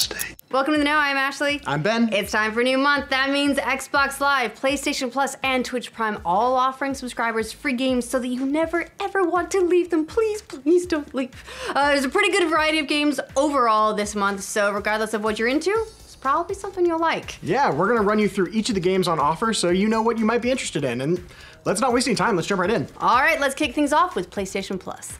estate. Welcome to the Know. I'm Ashley. I'm Ben. It's time for a new month. That means Xbox Live, PlayStation Plus, and Twitch Prime all offering subscribers free games so that you never ever want to leave them. Please, please don't leave. Uh, there's a pretty good variety of games overall this month, so regardless of what you're into, it's probably something you'll like. Yeah, we're gonna run you through each of the games on offer so you know what you might be interested in. And let's not waste any time, let's jump right in. All right, let's kick things off with PlayStation Plus.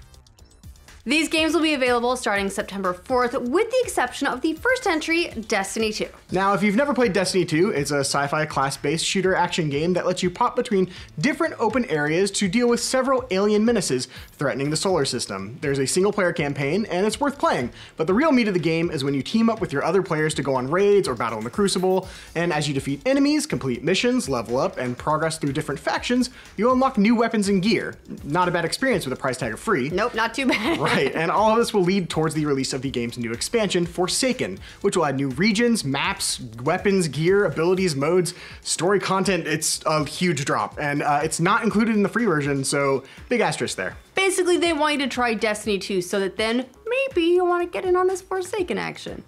These games will be available starting September 4th, with the exception of the first entry, Destiny 2. Now, if you've never played Destiny 2, it's a sci fi class based shooter action game that lets you pop between different open areas to deal with several alien menaces threatening the solar system. There's a single player campaign, and it's worth playing, but the real meat of the game is when you team up with your other players to go on raids or battle in the Crucible, and as you defeat enemies, complete missions, level up, and progress through different factions, you unlock new weapons and gear. Not a bad experience with a price tag of free. Nope, not too bad. Right, and all of this will lead towards the release of the game's new expansion, Forsaken, which will add new regions, maps, weapons, gear, abilities, modes, story content. It's a huge drop, and uh, it's not included in the free version, so big asterisk there. Basically, they want you to try Destiny 2 so that then maybe you'll want to get in on this Forsaken action.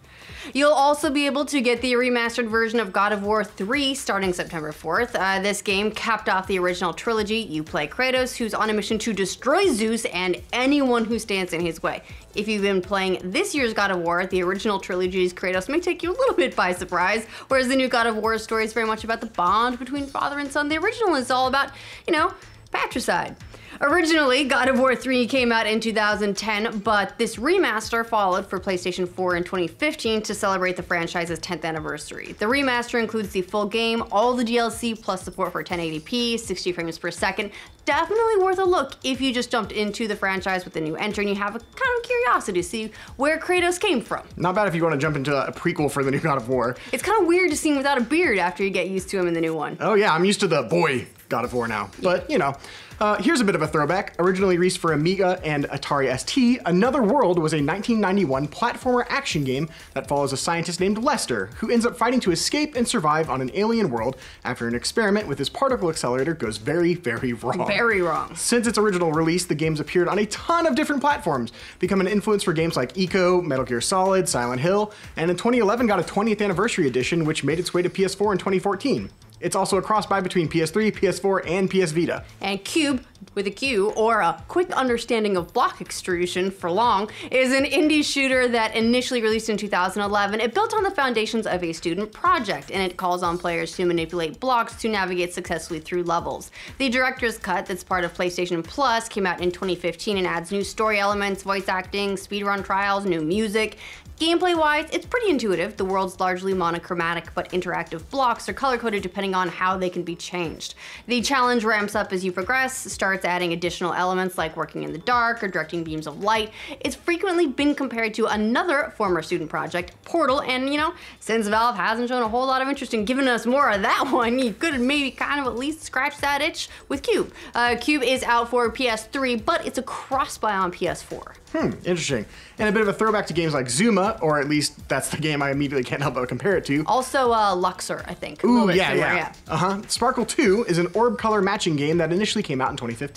You'll also be able to get the remastered version of God of War 3 starting September 4th. Uh, this game capped off the original trilogy. You play Kratos, who's on a mission to destroy Zeus and anyone who stands in his way. If you've been playing this year's God of War, the original trilogy's Kratos may take you a little bit by surprise, whereas the new God of War story is very much about the bond between father and son. The original is all about, you know, patricide. Originally, God of War 3 came out in 2010, but this remaster followed for PlayStation 4 in 2015 to celebrate the franchise's 10th anniversary. The remaster includes the full game, all the DLC, plus support for 1080p, 60 frames per second. Definitely worth a look if you just jumped into the franchise with a new entry and you have a kind of curiosity to see where Kratos came from. Not bad if you want to jump into a prequel for the new God of War. It's kind of weird to see him without a beard after you get used to him in the new one. Oh yeah, I'm used to the boy God of War now. But, you know, uh, here's a bit of a throwback. Originally released for Amiga and Atari ST, Another World was a 1991 platformer action game that follows a scientist named Lester, who ends up fighting to escape and survive on an alien world after an experiment with his particle accelerator goes very, very wrong. Very wrong. Since its original release, the game's appeared on a ton of different platforms, becoming an influence for games like Ico, Metal Gear Solid, Silent Hill, and in 2011 got a 20th anniversary edition, which made its way to PS4 in 2014. It's also a cross buy between PS3, PS4, and PS Vita. And Q.U.B.E., with a Q, or a quick understanding of block extrusion for long, is an indie shooter that initially released in 2011. It built on the foundations of a student project, and it calls on players to manipulate blocks to navigate successfully through levels. The director's cut, that's part of PlayStation Plus, came out in 2015 and adds new story elements, voice acting, speedrun trials, new music. Gameplay wise, it's pretty intuitive. The world's largely monochromatic, but interactive blocks are color coded depending on how they can be changed. The challenge ramps up as you progress, starts adding additional elements like working in the dark or directing beams of light. It's frequently been compared to another former student project, Portal, and you know, since Valve hasn't shown a whole lot of interest in giving us more of that one, you could maybe kind of at least scratch that itch with Cube. Uh, Q.U.B.E. is out for PS3, but it's a cross buy on PS4. Hmm, interesting. And a bit of a throwback to games like Zuma, or at least that's the game I immediately can't help but compare it to. Also, uh, Luxor, I think. Ooh, yeah, yeah. yeah. Uh huh. Sparkle 2 is an orb color matching game that initially came out in 2015.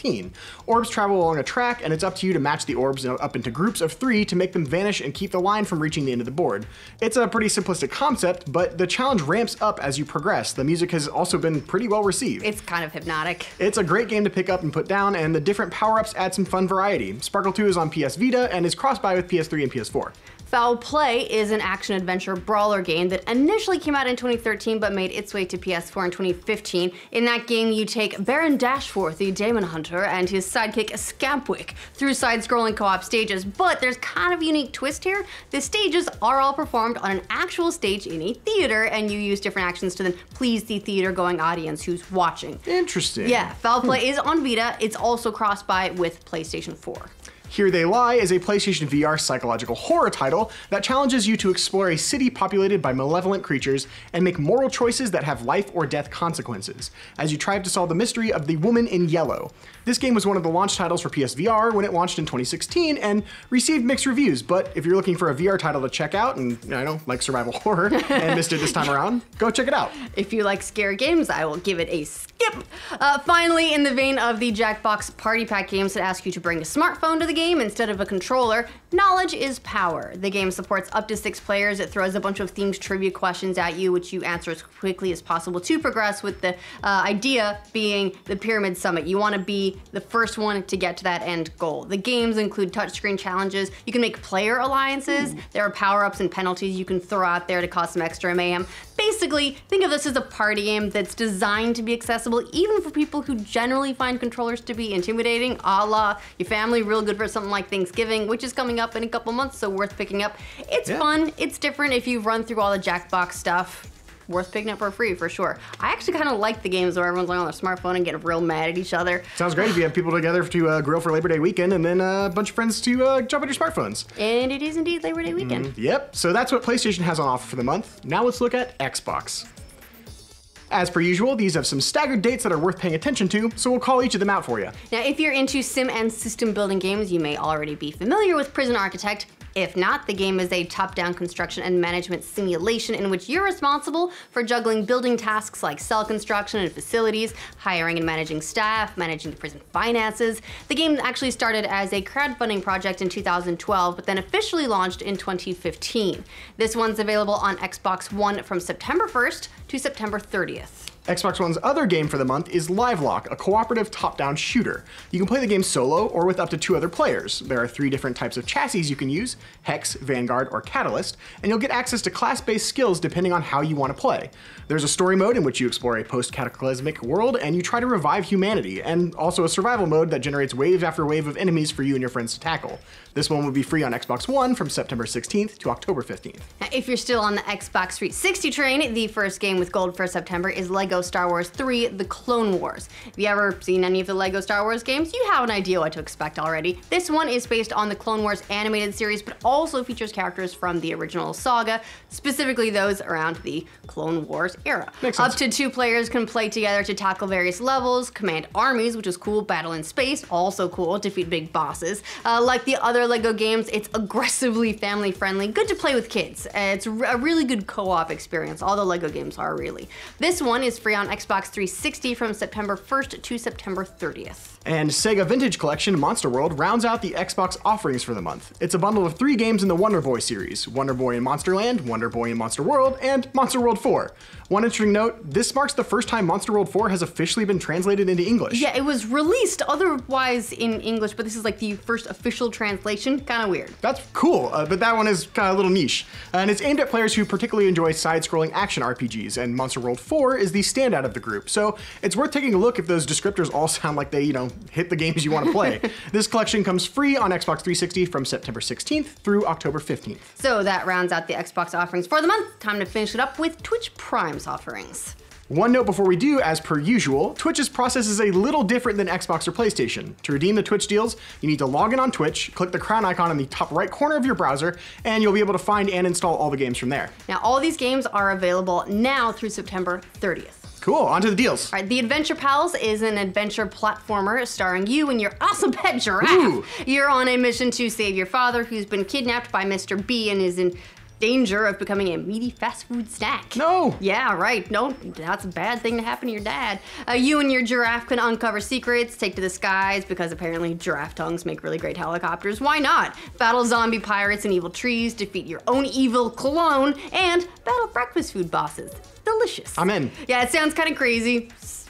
Orbs travel along a track, and it's up to you to match the orbs up into groups of three to make them vanish and keep the line from reaching the end of the board. It's a pretty simplistic concept, but the challenge ramps up as you progress. The music has also been pretty well received. It's kind of hypnotic. It's a great game to pick up and put down, and the different power ups add some fun variety. Sparkle 2 is on PS Vita and is cross buy with PS3 and PS4. Foul Play is an action adventure brawler game that initially came out in 2013 but made its way to PS4 in 2015. In that game, you take Baron Dashforth, the Demon Hunter, and his sidekick Scampwick through side scrolling co op stages. But there's kind of a unique twist here. The stages are all performed on an actual stage in a theater, and you use different actions to then please the theater going audience who's watching. Interesting. Yeah, Foul hmm. Play is on Vita. It's also cross buy with PlayStation 4. Here They Lie is a PlayStation VR psychological horror title that challenges you to explore a city populated by malevolent creatures and make moral choices that have life or death consequences, as you try to solve the mystery of the woman in yellow. This game was one of the launch titles for PSVR when it launched in 2016 and received mixed reviews, but if you're looking for a VR title to check out and, I know, like survival horror and missed it this time around, go check it out. If you like scary games, I will give it a skip. Uh, finally, in the vein of the Jackbox Party Pack games that ask you to bring a smartphone to the game instead of a controller, knowledge is power. The game supports up to six players. It throws a bunch of themed trivia questions at you, which you answer as quickly as possible to progress. With the uh, idea being the Pyramid Summit, you want to be the first one to get to that end goal. The games include touchscreen challenges. You can make player alliances. Ooh. There are power ups and penalties you can throw out there to cause some extra mayhem. Basically, think of this as a party game that's designed to be accessible even for people who generally find controllers to be intimidating, a la your family, real good for something like Thanksgiving, which is coming up in a couple months, so worth picking up. It's yeah. fun, it's different if you've run through all the Jackbox stuff worth picking up for free for sure. I actually kind of like the games where everyone's like on their smartphone and get real mad at each other. Sounds great if you have people together to uh, grill for Labor Day weekend and then uh, a bunch of friends to uh, jump on your smartphones. And it is indeed Labor Day weekend. Mm, yep. So that's what PlayStation has on offer for the month. Now let's look at Xbox. As per usual, these have some staggered dates that are worth paying attention to, so we'll call each of them out for you. Now, if you're into sim and system building games, you may already be familiar with Prison Architect. If not, the game is a top-down construction and management simulation in which you're responsible for juggling building tasks like cell construction and facilities, hiring and managing staff, managing the prison finances. The game actually started as a crowdfunding project in 2012, but then officially launched in 2015. This one's available on Xbox One from September 1st to September 30th. Xbox One's other game for the month is Livelock, a cooperative top-down shooter. You can play the game solo or with up to two other players. There are three different types of chassis you can use, Hex, Vanguard, or Catalyst, and you'll get access to class-based skills depending on how you want to play. There's a story mode in which you explore a post-cataclysmic world and you try to revive humanity, and also a survival mode that generates wave after wave of enemies for you and your friends to tackle. This one will be free on Xbox One from September 16th to October 15th. Now, if you're still on the Xbox 360 train, the first game with gold for September is LEGO Star Wars 3 The Clone Wars. If you ever seen any of the LEGO Star Wars games, you have an idea what to expect already. This one is based on the Clone Wars animated series, but also features characters from the original saga, specifically those around the Clone Wars era. Up to two players can play together to tackle various levels, command armies, which is cool, battle in space, also cool, defeat big bosses. Uh, like the other LEGO games, it's aggressively family friendly, good to play with kids. It's a really good co-op experience. All the LEGO games are really. This one is free on Xbox 360 from September 1st to September 30th. And Sega Vintage Collection Monster World rounds out the Xbox offerings for the month. It's a bundle of three games in the Wonder Boy series, Wonder Boy in Monsterland, Wonder Boy in Monster World, and Monster World 4. One interesting note, this marks the first time Monster World 4 has officially been translated into English. Yeah, it was released otherwise in English, but this is like the first official translation. Kind of weird. That's cool, uh, but that one is kind of a little niche. and it's aimed at players who particularly enjoy side-scrolling action RPGs, and Monster World 4 is the standout of the group. So it's worth taking a look if those descriptors all sound like they, you know, hit the games you want to play. this collection comes free on Xbox 360 from September 16th through October 15th. So that rounds out the Xbox offerings for the month. Time to finish it up with Twitch Prime's offerings. One note before we do, as per usual, Twitch's process is a little different than Xbox or PlayStation. To redeem the Twitch deals, you need to log in on Twitch, click the crown icon in the top right corner of your browser, and you'll be able to find and install all the games from there. Now, all these games are available now through September 30th. Cool, on to the deals. All right, The Adventure Pals is an adventure platformer starring you and your awesome pet giraffe. Ooh. You're on a mission to save your father, who's been kidnapped by Mr. B and is in danger of becoming a meaty fast food snack. No. Yeah, right. No, that's a bad thing to happen to your dad. Uh, you and your giraffe can uncover secrets, take to the skies because apparently giraffe tongues make really great helicopters. Why not? Battle zombie pirates and evil trees, defeat your own evil clone, and battle breakfast food bosses. Delicious. I'm in. Yeah, it sounds kind of crazy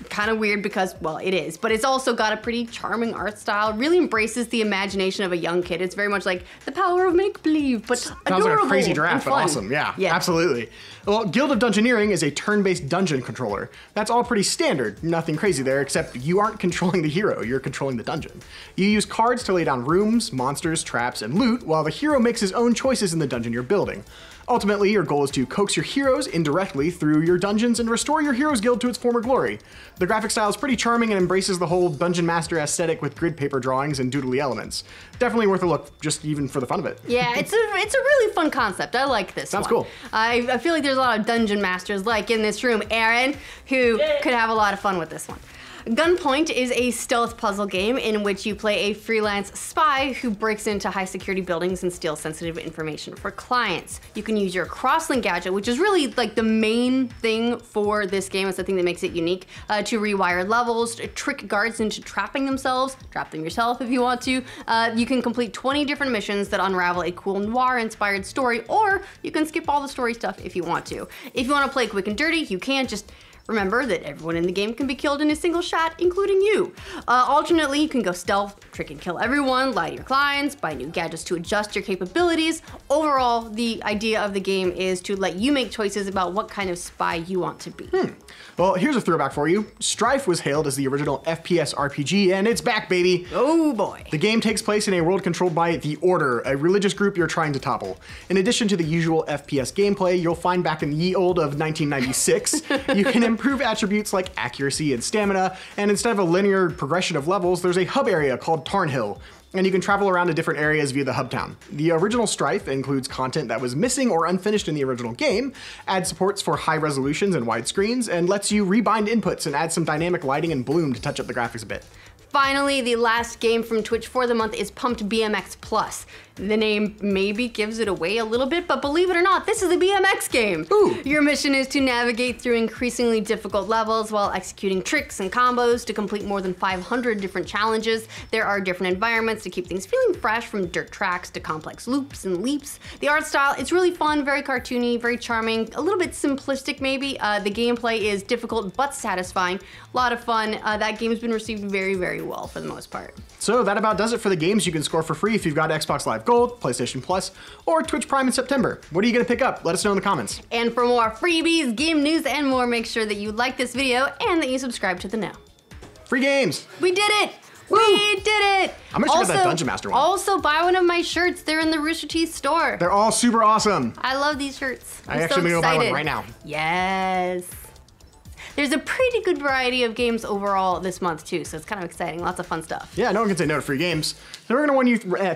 kind of weird because, well, it is, but it's also got a pretty charming art style. Really embraces the imagination of a young kid. It's very much like the power of make believe, but Sounds adorable like a crazy draft, but awesome. Yeah, yeah, absolutely. Well, Guild of Dungeoneering is a turn-based dungeon controller. That's all pretty standard. Nothing crazy there, except you aren't controlling the hero. You're controlling the dungeon. You use cards to lay down rooms, monsters, traps, and loot, while the hero makes his own choices in the dungeon you're building. Ultimately, your goal is to coax your heroes indirectly through your dungeons and restore your hero's guild to its former glory. The graphic style is pretty charming and embraces the whole dungeon master aesthetic with grid paper drawings and doodly elements. Definitely worth a look, just even for the fun of it. Yeah, it's a it's a really fun concept. I like this. Sounds one. cool. I, I feel like there's a lot of dungeon masters like in this room, Aaron, who Yay. could have a lot of fun with this one. Gunpoint is a stealth puzzle game in which you play a freelance spy who breaks into high security buildings and steals sensitive information for clients. You can use your crosslink gadget, which is really like the main thing for this game. It's the thing that makes it unique, uh, to rewire levels, to trick guards into trapping themselves, trap them yourself if you want to. Uh, you can complete 20 different missions that unravel a cool noir inspired story, or you can skip all the story stuff if you want to. If you want to play quick and dirty, you can just Remember that everyone in the game can be killed in a single shot, including you. Uh, alternately, you can go stealth, trick and kill everyone, lie to your clients, buy new gadgets to adjust your capabilities. Overall, the idea of the game is to let you make choices about what kind of spy you want to be. Hmm. Well, here's a throwback for you. Strife was hailed as the original FPS RPG, and it's back, baby! Oh boy. The game takes place in a world controlled by The Order, a religious group you're trying to topple. In addition to the usual FPS gameplay you'll find back in the ye old of 1996, you can improve attributes like accuracy and stamina, and instead of a linear progression of levels, there's a hub area called Tarnhill, and you can travel around to different areas via the hub town. The original Strife includes content that was missing or unfinished in the original game, adds supports for high resolutions and wide screens, and lets you rebind inputs and add some dynamic lighting and bloom to touch up the graphics a bit. Finally, the last game from Twitch for the month is Pumped BMX Plus. The name maybe gives it away a little bit, but believe it or not, this is a BMX game. Ooh. Your mission is to navigate through increasingly difficult levels while executing tricks and combos to complete more than 500 different challenges. There are different environments to keep things feeling fresh from dirt tracks to complex loops and leaps. The art style, it's really fun, very cartoony, very charming, a little bit simplistic maybe. Uh, the gameplay is difficult but satisfying. A lot of fun. Uh, that game's been received very, very well for the most part. So that about does it for the games you can score for free if you've got Xbox Live Gold, PlayStation Plus, or Twitch Prime in September. What are you gonna pick up? Let us know in the comments. And for more freebies, game news, and more, make sure that you like this video and that you subscribe to the Know. Free games! We did it! Woo! We did it! I'm gonna check out that Dungeon Master one. Also, buy one of my shirts. They're in the Rooster Teeth store. They're all super awesome. I love these shirts. I'm I so actually gonna go buy one right now. Yes. There's a pretty good variety of games overall this month too, so it's kind of exciting. Lots of fun stuff. Yeah, no one can say no to free games. So we're gonna win you. Eh,